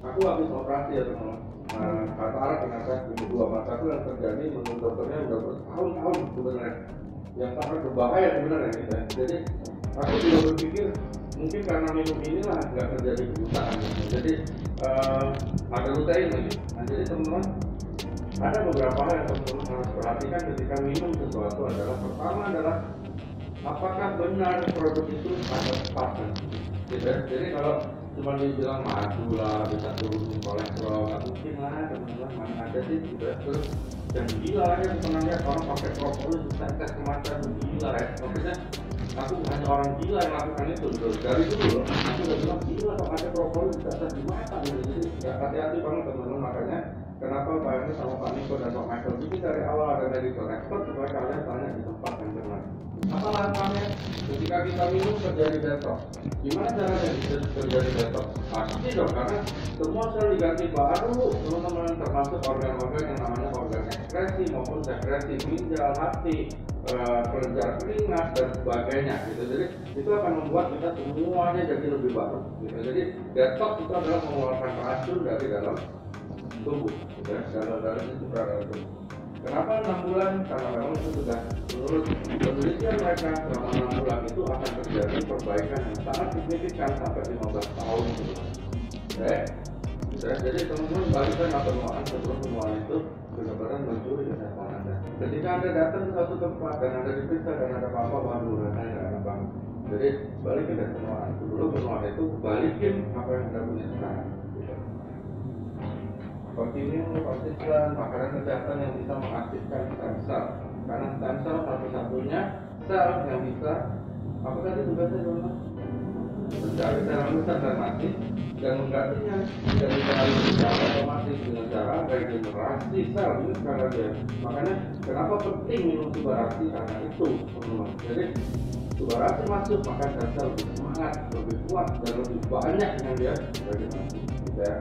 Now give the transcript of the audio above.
aku habis operasi ya teman nah, katarak kenapa di dua mataku yang terjadi menurut dokternya udah bertahun-tahun sebenarnya. Yang sangat berbahaya sebenarnya gitu jadi aku juga berpikir mungkin karena minum inilah nggak terjadi kebutaan. Gitu. jadi uh, ada lutein lagi. Nah, jadi teman-teman ada beberapa hal yang teman-teman harus perhatikan ketika minum sesuatu adalah pertama adalah apakah benar produk itu ada paten gitu ya. jadi kalau cuma dibilang madu lah bisa turunin kolesterol nggak mungkin lah teman-teman mana ada sih gitu ya. terus dan gila pernah lihat orang pakai propolis tes kematian gila ya maksudnya aku hanya orang gila yang lakukan itu gitu. dari dulu aku udah bilang gila kok ada propolis tes di mata gitu jadi ya hati-hati banget teman-teman makanya kenapa Pak sama Pak Niko dan Pak Michael? Bikin dari awal ada medical expert supaya kalian tanya di tempat yang benar. Apa manfaatnya ketika kita minum terjadi detox. Gimana caranya terjadi detox? Pasti dong karena semua sel diganti baru teman-teman termasuk organ-organ yang namanya organ ekskresi maupun sekresi ginjal hati uh, kelenjar keringat dan sebagainya gitu. Jadi itu akan membuat kita semuanya jadi lebih baru gitu. Jadi detox itu adalah mengeluarkan racun dari dalam tubuh ya dalam dalam itu dalam tubuh Kenapa enam bulan? Karena memang itu sudah menurut penelitian mereka selama enam bulan itu akan terjadi perbaikan yang sangat signifikan sampai 15 tahun gitu. Oke, ya, jadi teman-teman balikan penuaan sebelum penuaan itu benar-benar mencuri kesehatan Anda. Ketika Anda datang ke suatu tempat dan Anda diperiksa dan ada apa-apa, waduh rasanya enak banget. Jadi balikin dari penuaan. Sebelum penuaan itu balikin apa yang Anda punya sekarang kontinu konsisten makanan kesehatan yang bisa mengaktifkan stem cell. Karena stem cell satu-satunya sel yang bisa apa tadi tugasnya dulu mencari sel besar dan mati dan menggantinya dari sel secara otomatis dengan cara regenerasi sel. Ini karena dia makanya kenapa penting minum subarasi karena itu teman jadi subarasi masuk maka sel lebih semangat lebih kuat dan lebih banyak yang dia regenerasi. Ya